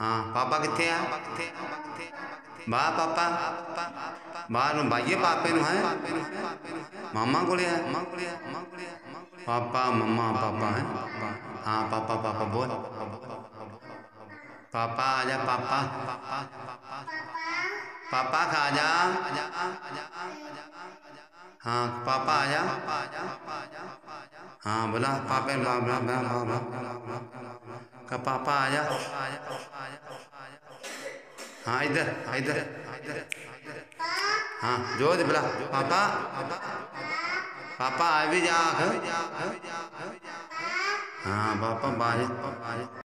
हाँ पापा कितने आ वाह, पापा। बाहर भाइये पापे नु है। मामा को लिया पापा मम्मा पापा है। हाँ पापा पापा, बोल। पापा आजा पापा। पापा, खा जा। हाँ पापा आजा हाँ बोला, पापे पापा आजा हाँ इधर इधर हाँ जो बोला पापा पापा आ जा। हाँ पापा बाज